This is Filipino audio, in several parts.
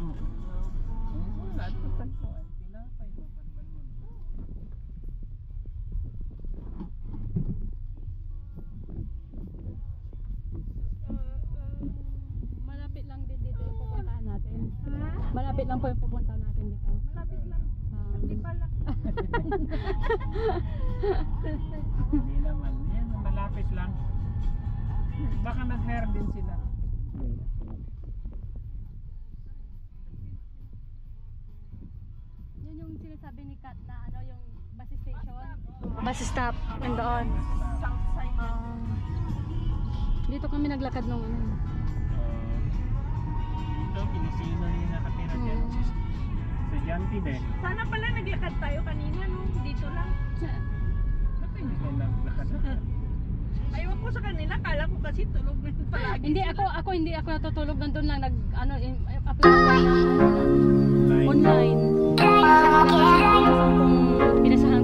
Oo. Wala, mo, mo. Malapit lang din dito yung pupuntahan natin. Malapit lang po yung pupuntahan natin dito. Malapit lang. Um, Hindi pa lang. Hindi naman. Yan, malapit lang. Baka nag-hair din sila. yun sinasabi ni Kat na ano yung bus station. Bus stop. Nandoon. South side. Um, dito kami naglakad nung ano. Ito, kinisino yung nakatira dyan. Hmm. Estudyante din. Sana pala naglakad tayo kanina no. Dito lang. Ba't hindi ka naglakad? Ayaw ko sa kanila. Kala ko kasi tulog na palagi. Hindi ako ako hindi ako natutulog nandun lang nag ano ako ng Like, online. Mira esas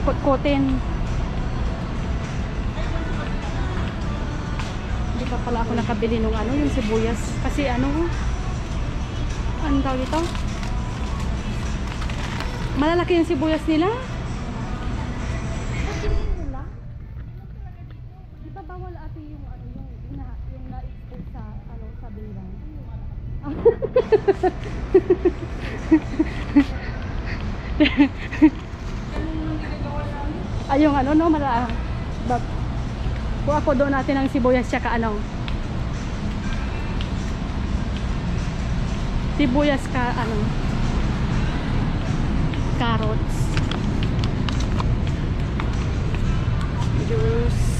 kutkutin. Hindi pa pala ako nakabili nung ano, yung sibuyas. Kasi ano, ano tawag ito? Malalaki yung sibuyas nila. bawal ate yung ano, yung, na, yung na-expose sa, ano, sa bilang? Yung ano, no, mala, ba, kuha ko doon natin ang sibuyas tsaka ano, sibuyas ka, ano, carrots, juice,